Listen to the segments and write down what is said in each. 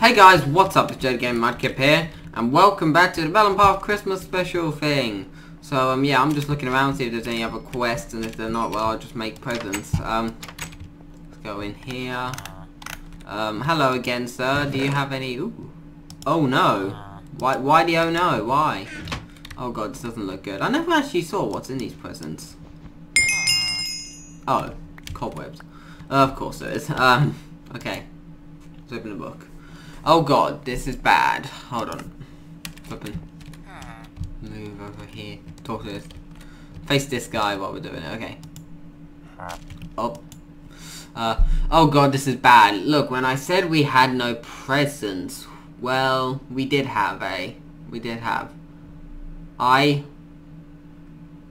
Hey guys, what's up? It's Joe the Gaming Mudkip here, and welcome back to the Melon Path Christmas special thing. So, um, yeah, I'm just looking around, to see if there's any other quests, and if they're not, well, I'll just make presents. Um, let's go in here. Um, hello again, sir. Do you have any... Ooh. Oh, no. Why, why the oh no? Why? Oh god, this doesn't look good. I never actually saw what's in these presents. Oh, cobwebs. Uh, of course there is. Um, okay. Let's open the book. Oh god, this is bad. Hold on. Flipping. Move over here. Talk to this. Face this guy while we're doing it. Okay. Oh. Uh, oh god, this is bad. Look, when I said we had no presents, well, we did have a. We did have. I.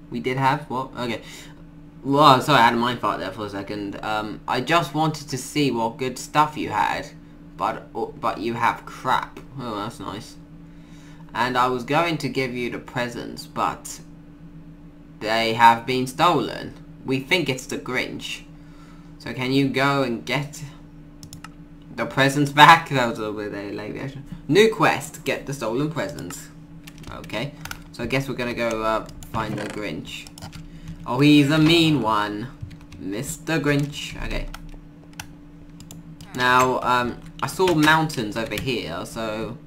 We did have what? Okay. Well, sorry, I had a mind fart there for a second. Um, I just wanted to see what good stuff you had, but but you have crap. Oh, that's nice. And I was going to give you the presents, but they have been stolen. We think it's the Grinch. So can you go and get the presents back? That was a bit abbreviation. New quest, get the stolen presents. Okay, so I guess we're gonna go uh, find the Grinch. Oh, he's a mean one. Mr. Grinch. Okay. Now, um, I saw mountains over here, so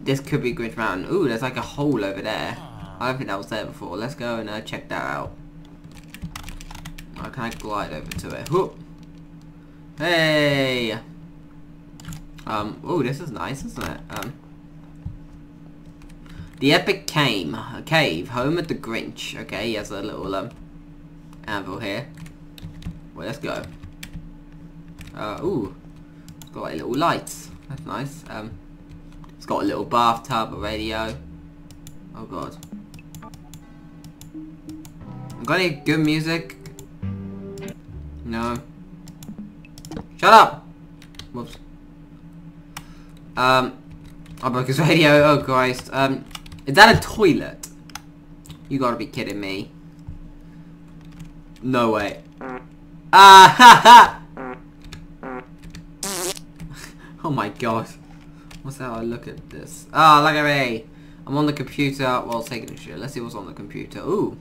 this could be Grinch Mountain. Ooh, there's like a hole over there. I don't think that was there before. Let's go and uh, check that out. Oh, can I glide over to it? Whoop. Hey! Um, oh, this is nice, isn't it? Um, the Epic Cave, A cave, home of the Grinch. Okay, he has a little um, anvil here. Well, let's go. Uh, ooh, got like little lights. That's nice. Um, it's got a little bathtub, a radio. Oh god. Got any good music? No. Shut up! Whoops. Um, I broke his radio. Oh Christ. Um, is that a toilet? You gotta be kidding me. No way. Ah ha ha! Oh my god. What's that? I look at this. Ah, oh, look at me. I'm on the computer while taking a shit. Let's see what's on the computer. Ooh.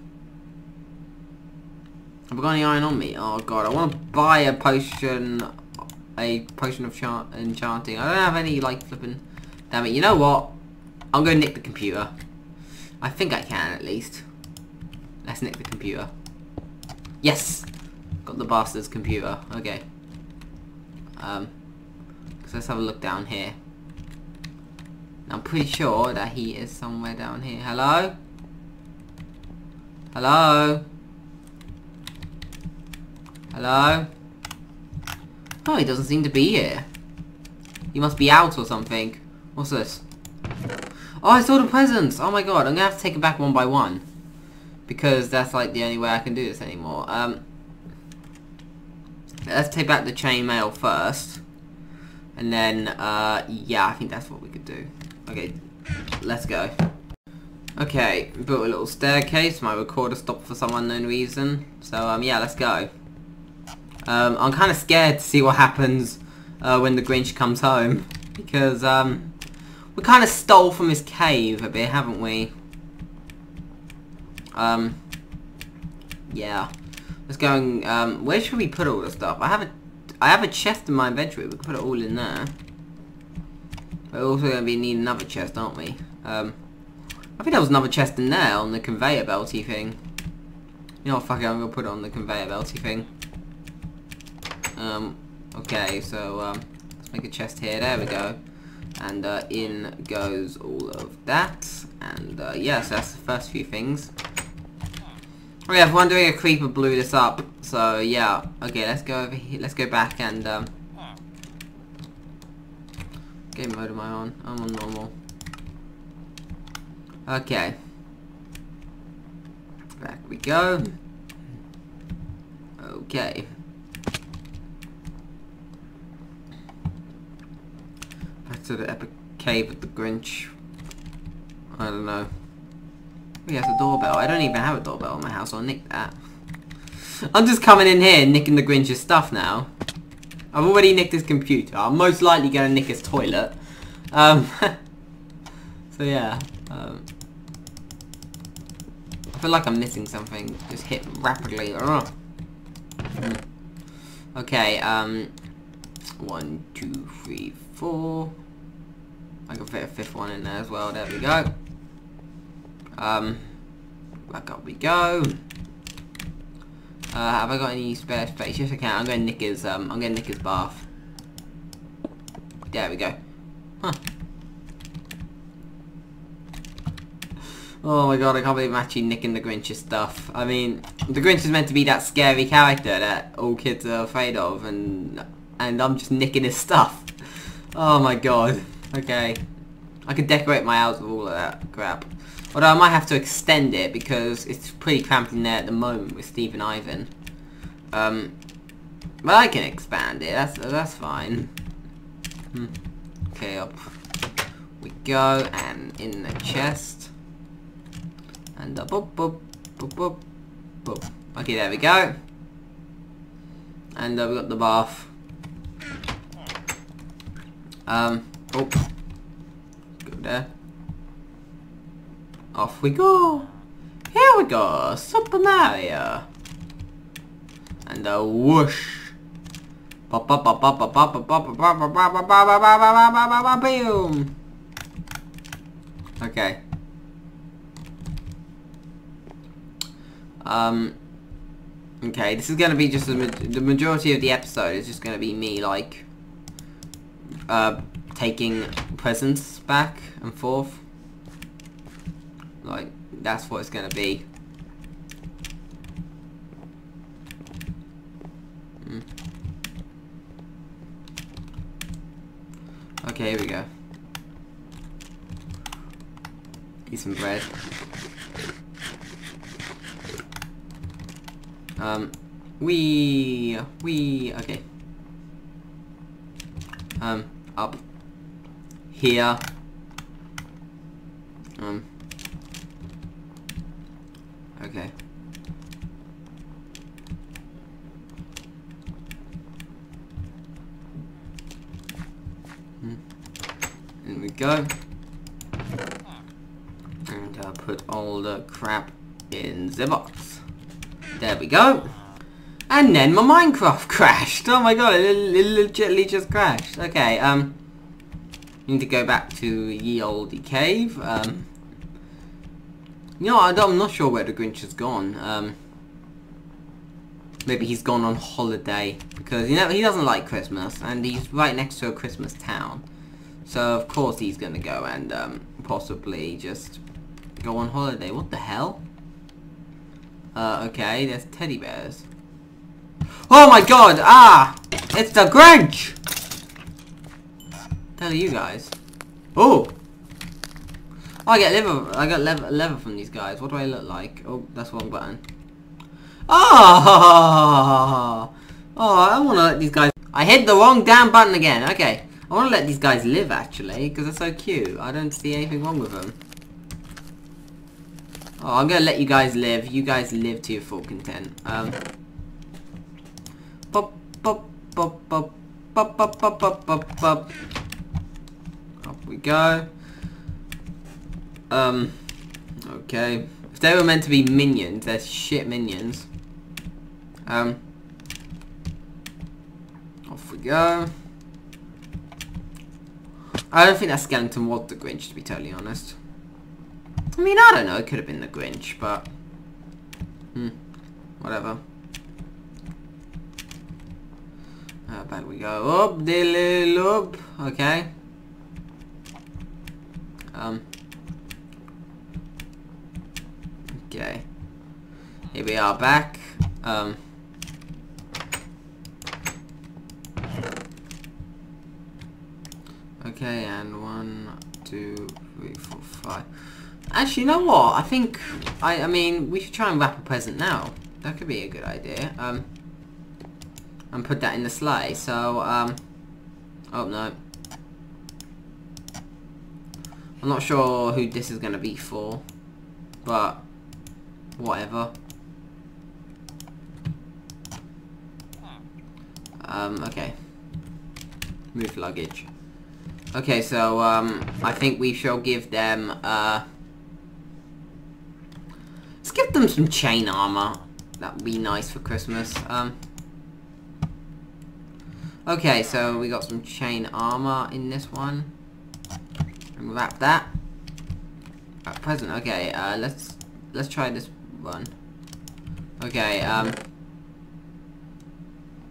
Have I got any iron on me? Oh god, I want to buy a potion, a potion of enchanting. I don't have any, like, flipping... Damn it, you know what? I'm going to nick the computer. I think I can, at least. Let's nick the computer. Yes! Got the bastard's computer. Okay. Um, so let's have a look down here. I'm pretty sure that he is somewhere down here. Hello? Hello? Hello? Oh, he doesn't seem to be here. He must be out or something. What's this? Oh, I saw the presents! Oh my god, I'm gonna have to take them back one by one. Because that's like the only way I can do this anymore. Um, let's take back the chainmail first. And then, uh, yeah, I think that's what we could do. Okay, let's go. Okay, built a little staircase. My recorder stopped for some unknown reason. So, um, yeah, let's go. Um, I'm kind of scared to see what happens uh, when the Grinch comes home. Because, um, we kind of stole from his cave a bit, haven't we? Um, yeah. Let's go and, um, where should we put all the stuff? I have a, I have a chest in my inventory. We can put it all in there. We're also going to be needing another chest, aren't we? Um, I think there was another chest in there on the conveyor belty thing. You know what, fuck it, I'm going to put it on the conveyor belty thing. Um, okay, so, um, let's make a chest here. There we go and uh, in goes all of that and uh, yeah, so that's the first few things oh yeah if wondering a creeper blew this up so yeah okay let's go over here let's go back and um, game mode am I on I'm on normal okay back we go okay Back to the epic cave of the Grinch. I don't know. We have a doorbell. I don't even have a doorbell in my house. I'll nick that. I'm just coming in here nicking the Grinch's stuff now. I've already nicked his computer. I'm most likely going to nick his toilet. Um, so yeah. Um, I feel like I'm missing something. Just hit rapidly. Ugh. Okay, um... One, two, three, four... I can fit a fifth one in there as well. There we go. Um... Back up we go. Uh, have I got any spare space? Yes, I can. I'm going to nick his, um, I'm going to nick his bath. There we go. Huh. Oh my god, I can't believe I'm actually nicking the Grinch's stuff. I mean, the Grinch is meant to be that scary character that all kids are afraid of, and and I'm just nicking his stuff. Oh my god. Okay. I could decorate my house with all of that crap. Although I might have to extend it because it's pretty cramped in there at the moment with Steve and Ivan. Um, but I can expand it. That's that's fine. Hmm. Okay, up we go, and in the chest. And up, up, up, up, up, boop. Okay, there we go. And uh, we got the bath. Um, oh. Go there. Off we go. Here we go, Super Mario. And a whoosh. Boom. Okay. Um, okay, this is going to be just, ma the majority of the episode is just going to be me, like, uh, taking presents back and forth. Like, that's what it's going to be. Hmm. Okay, here we go. Eat some bread. Um, we, we, okay. Um, up here. Um, okay. Hmm. In we go. And I'll put all the crap in the box. There we go. And then my Minecraft crashed. Oh my god, it, it legitly just crashed. Okay, um... Need to go back to ye olde cave. Um... You know, I'm not sure where the Grinch has gone. Um... Maybe he's gone on holiday. Because, you know, he doesn't like Christmas. And he's right next to a Christmas town. So, of course, he's gonna go and, um, possibly just go on holiday. What the hell? Uh, okay, there's teddy bears. Oh my god! Ah! It's the Grinch! Tell you guys. Oh! Oh, I get liver. I got lever, lever from these guys. What do I look like? Oh, that's wrong button. Oh! Oh, I want to let these guys... I hit the wrong damn button again. Okay. I want to let these guys live, actually, because they're so cute. I don't see anything wrong with them. Oh, I'm gonna let you guys live. You guys live to your full content. Um. Pop, pop, pop, pop, pop, pop, pop, pop, pop. Up we go. Um. Okay. If they were meant to be minions, they're shit minions. Um. Off we go. I don't think that skeleton was the Grinch, to be totally honest. I mean, I don't know. It could have been the Grinch, but... Hmm. Whatever. Uh, back we go. Up, dilly up. Okay. Um. Okay. Here we are back. Um. Okay, and one, two, three, four, five. Actually, you know what? I think, I, I mean, we should try and wrap a present now. That could be a good idea. Um, and put that in the sleigh. So, um, oh no. I'm not sure who this is going to be for, but whatever. Um, okay. Move luggage. Okay, so, um, I think we shall give them, uh... Them some chain armor. That would be nice for Christmas. Um... Okay, so we got some chain armor in this one. And wrap that. Uh, present, okay, uh, let's, let's try this one. Okay, um...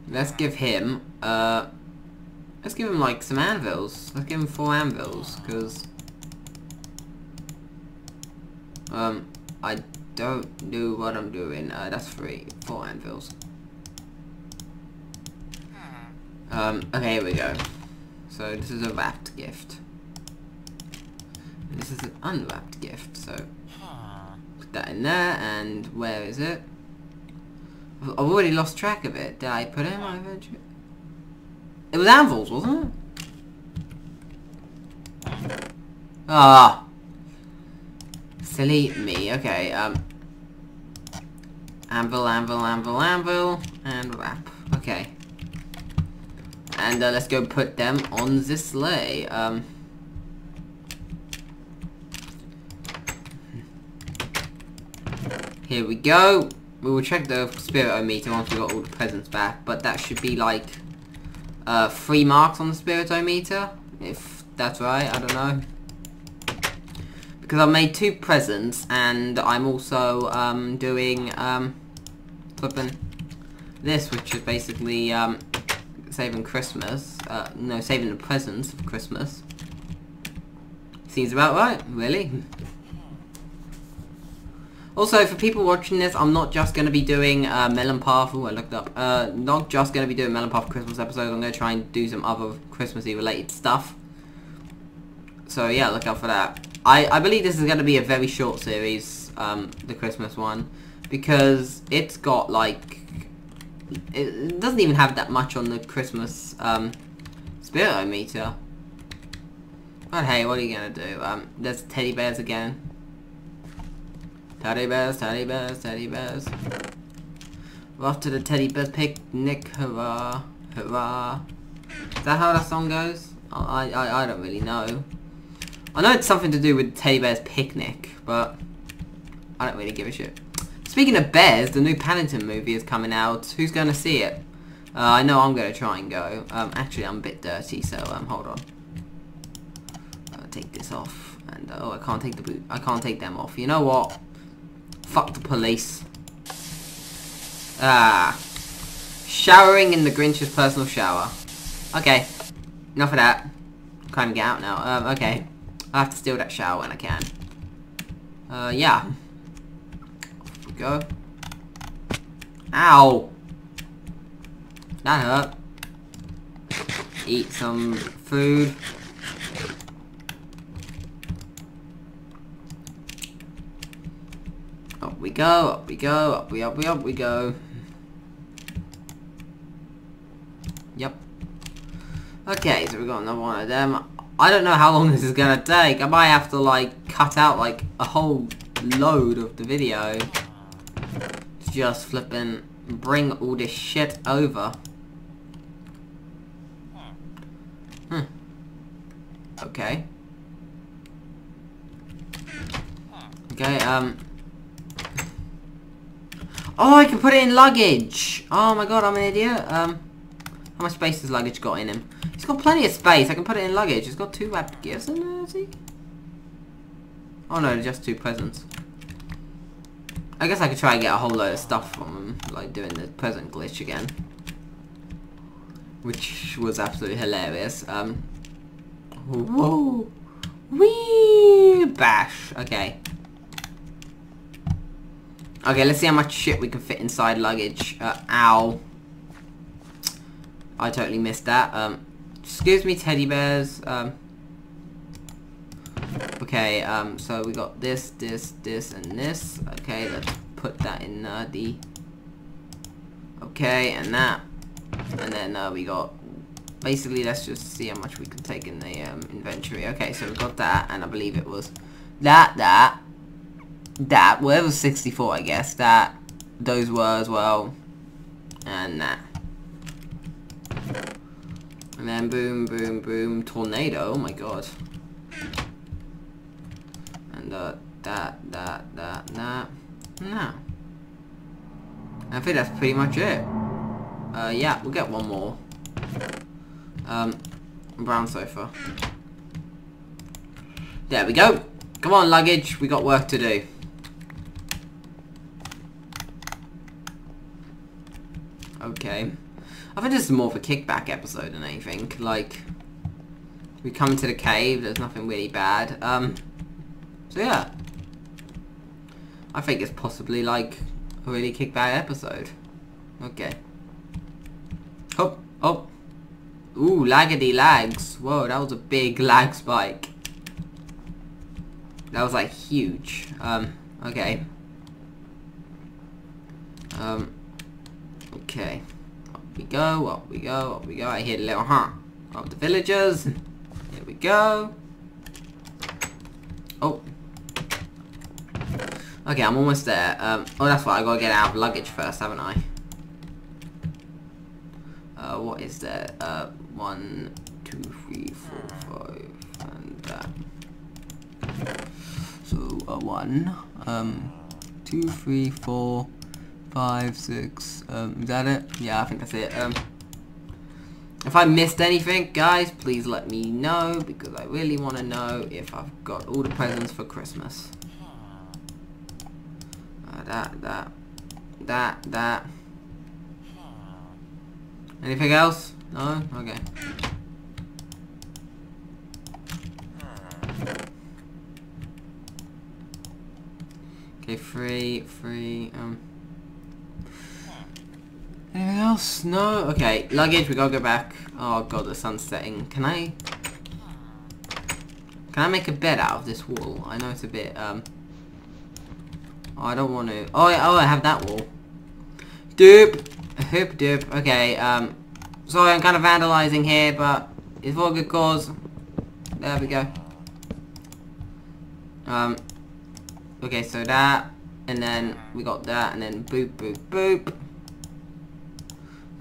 Let's give him, uh... Let's give him, like, some anvils. Let's give him four anvils, because... Um, I don't do what I'm doing. Uh, that's three. Four anvils. Um, okay, here we go. So, this is a wrapped gift. This is an unwrapped gift, so... Put that in there, and where is it? I've already lost track of it. Did I put it in my inventory? It was anvils, wasn't it? Ah. Silly me. Okay, um. Anvil, anvil, anvil, anvil, and wrap. Okay. And uh, let's go put them on the sleigh. Um. Here we go. We will check the spirit meter once we got all the presents back, but that should be like uh, three marks on the spiritometer, if that's right, I don't know. Because I've made two presents, and I'm also um, doing um, flipping this, which is basically um, saving Christmas, uh, no, saving the presents for Christmas. Seems about right, really. Also, for people watching this, I'm not just going to be doing uh, Melon Path. Oh, I looked up. Uh, not just going to be doing Melon Path Christmas episodes. I'm going to try and do some other Christmassy related stuff. So yeah, look out for that. I, I believe this is going to be a very short series, um, the Christmas one, because it's got like, it doesn't even have that much on the Christmas um, spiritometer. But hey, what are you going to do? Um, there's teddy bears again. Teddy bears, teddy bears, teddy bears. We're off to the teddy bear picnic, hurrah, hurrah. Is that how that song goes? I, I, I don't really know. I know it's something to do with teddy bears picnic, but I don't really give a shit. Speaking of bears, the new Paddington movie is coming out. Who's going to see it? Uh, I know I'm going to try and go. Um, actually, I'm a bit dirty, so um, hold on. I'll take this off. And, uh, oh, I can't take the boot. I can't take them off. You know what? Fuck the police. Ah. Showering in the Grinch's personal shower. Okay. Enough of that. Can't get out now. Um, okay. I have to steal that shower when I can. Uh, yeah. We go. Ow! That hurt. Eat some food. Up we go, up we go, up we up we up we go. Yep. Okay, so we got another one of them. I don't know how long this is gonna take. I might have to like cut out like a whole load of the video. Just flipping bring all this shit over. Hmm. Okay. Okay, um, Oh, I can put it in luggage. Oh my god, I'm an idiot. Um, how much space has luggage got in him? He's got plenty of space. I can put it in luggage. It's got two wrapped gifts in there, he? Oh no, just two presents. I guess I could try and get a whole load of stuff from him, like doing the present glitch again. Which was absolutely hilarious. Um, whoa. Wee bash. Okay. Okay, let's see how much shit we can fit inside luggage. Uh, ow. I totally missed that. Um, excuse me, teddy bears. Um, okay, um, so we got this, this, this, and this. Okay, let's put that in uh, the... Okay, and that. And then uh, we got... Basically, let's just see how much we can take in the um, inventory. Okay, so we got that, and I believe it was that, that, that, whatever 64 I guess, that, those were as well, and that. And then boom, boom, boom, tornado. Oh my god. And uh, that, that, that, that. No. I think that's pretty much it. Uh, yeah, we'll get one more. Um, brown sofa. There we go. Come on, luggage. We got work to do. Okay. I think this is more of a kickback episode than anything. Like, we come into the cave, there's nothing really bad. Um, so yeah. I think it's possibly like a really kickback episode. Okay. Oh, oh. Ooh, laggedy lags. Whoa, that was a big lag spike. That was like huge. Um, okay. Um, okay. We go, up we go, up we go. I hear the little huh of the villagers. Here we go. Oh. Okay, I'm almost there. Um, oh, that's why I gotta get out of luggage first, haven't I? Uh, what is there? Uh, one, two, three, four, five, and that. So, uh, one, um, two, three, four, five, six, um, is that it? Yeah, I think that's it. Um, if I missed anything, guys, please let me know, because I really want to know if I've got all the presents for Christmas. Uh, that, that, that, that. Anything else? No? Okay. Okay, three, three, um... Else? No? Okay, luggage, we gotta go back. Oh god, the sun's setting. Can I... Can I make a bed out of this wall? I know it's a bit, um... Oh, I don't want to... Oh, oh, I have that wall. Doop! Hoop doop. Okay, um... Sorry, I'm kind of vandalizing here, but... It's for a good cause. There we go. Um... Okay, so that, and then we got that, and then boop, boop, boop.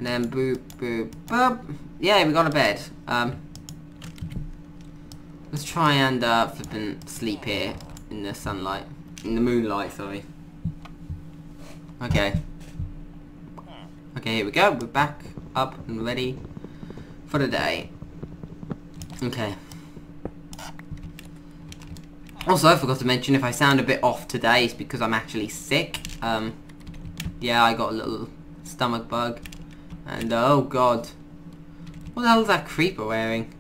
And then boop, boop, boop. Yeah, we got a bed. Um, let's try and uh, flippin' sleep here in the sunlight. In the moonlight, sorry. Okay. Okay, here we go. We're back up and ready for the day. Okay. Also, I forgot to mention, if I sound a bit off today, it's because I'm actually sick. Um, yeah, I got a little stomach bug. And, oh god. What the hell is that creeper wearing?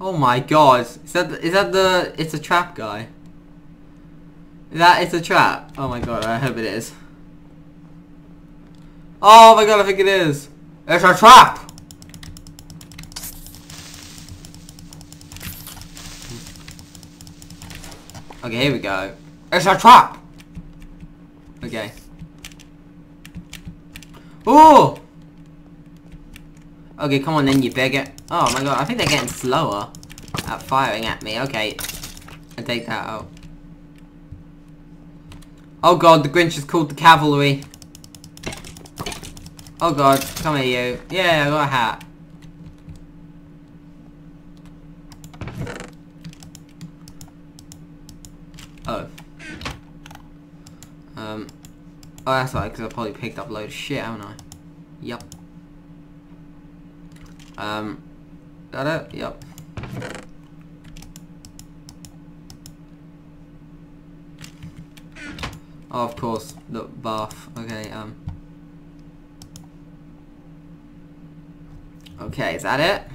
Oh my god. Is that, is that the... It's a trap guy? Is that... It's a trap? Oh my god, I hope it is. Oh my god, I think it is. It's a trap! Okay, here we go. It's a trap! Okay. Oh! Okay, come on then, you beggar. Oh my god, I think they're getting slower at firing at me. Okay. I take that out. Oh god, the Grinch has called the cavalry. Oh god, come here you. Yeah, I got a hat. Oh. Um. Oh, that's right, because I probably picked up a load of shit, haven't I? Yep. Um. That it? Yep. Oh, of course, the bath. Okay, um. Okay, is that it?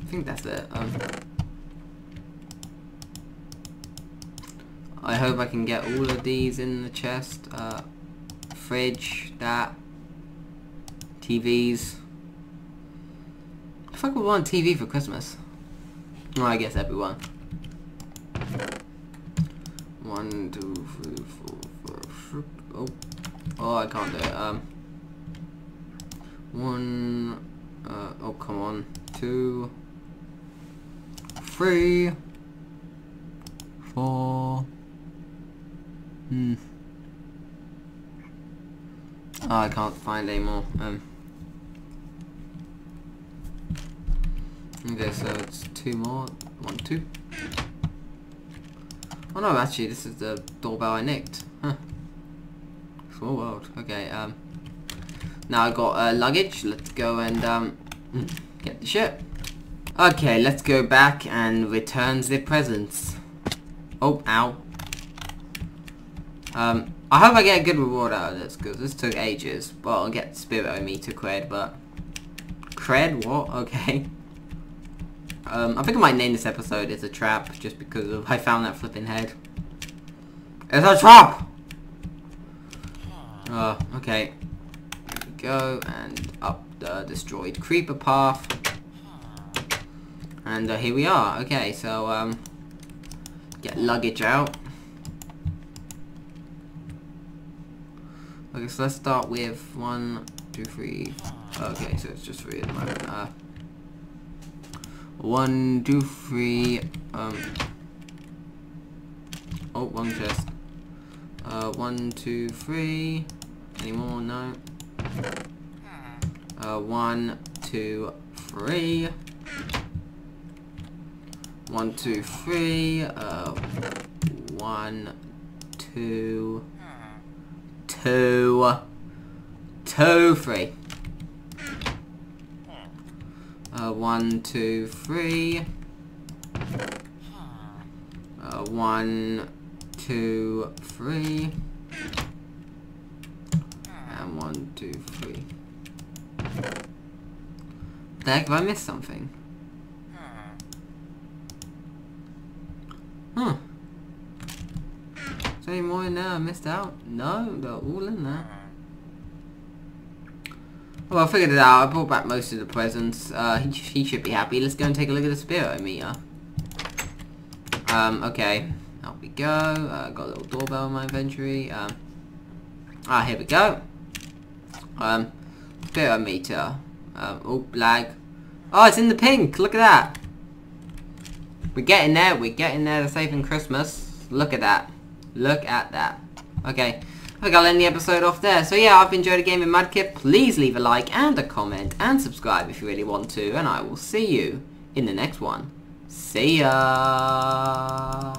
I think that's it. Um. I hope I can get all of these in the chest. Uh, fridge, that, TVs. I fuck would want TV for Christmas. Well, I guess everyone. One, two, three, four, five, oh, oh, I can't do it. Um, one, uh, oh, come on, two, three, four. Hmm. Oh, I can't find any more. Um. Okay, so it's two more. One, two. Oh no, actually, this is the doorbell I nicked. Huh. Small world. Okay, um... Now I got uh, luggage. Let's go and, um... Get the ship. Okay, let's go back and return the presents. Oh, ow. Um, I hope I get a good reward out of this, because this took ages. Well, I'll get Spirit Meter cred, but... Cred? What? Okay. Um, I think I might name this episode It's a Trap, just because of I found that flipping head. It's a trap! Oh, okay. Go, and up the destroyed creeper path. And uh, here we are. Okay, so, um, get luggage out. Okay, so let's start with one, two, three. Okay, so it's just three at the moment. Uh, one, two, three. Um. Oh, one chest. Uh, one, two, three. Any more? No. Uh, one, two, three. One, two, three. Uh, one, two, two, two, three. Uh, one, two, three. Uh, one, two, three. And one, two, three. The heck, have I missed something? Huh. Is there any more in there I missed out? No, they're all in there. Well, I figured it out. I brought back most of the presents. Uh, he, he should be happy. Let's go and take a look at the spirit meter. Um, okay. Out we go. Uh, got a little doorbell in my inventory. Um, ah, here we go. Um, spirit meter. Um, oh, lag. Oh, it's in the pink. Look at that. We're getting there. We're getting there to saving Christmas. Look at that. Look at that. Okay. I think I'll end the episode off there. So yeah, I've enjoyed a game in Mudkip. Please leave a like and a comment and subscribe if you really want to. And I will see you in the next one. See ya!